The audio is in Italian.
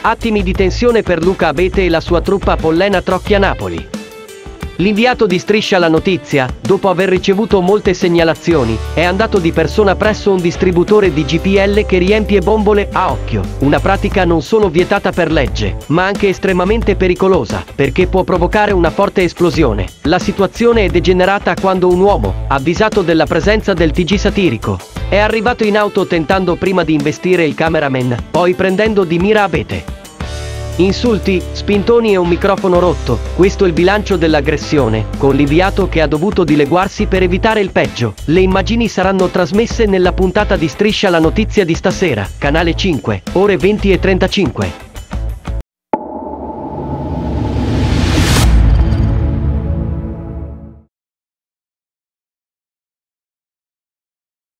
Attimi di tensione per Luca Abete e la sua truppa Pollena Trocchia Napoli. L'inviato di Striscia la Notizia, dopo aver ricevuto molte segnalazioni, è andato di persona presso un distributore di GPL che riempie bombole a occhio, una pratica non solo vietata per legge, ma anche estremamente pericolosa, perché può provocare una forte esplosione. La situazione è degenerata quando un uomo, avvisato della presenza del TG satirico, è arrivato in auto tentando prima di investire il cameraman, poi prendendo di mira Abete. Insulti, spintoni e un microfono rotto, questo è il bilancio dell'aggressione, con l'inviato che ha dovuto dileguarsi per evitare il peggio. Le immagini saranno trasmesse nella puntata di Striscia la notizia di stasera, canale 5, ore 20 e 35.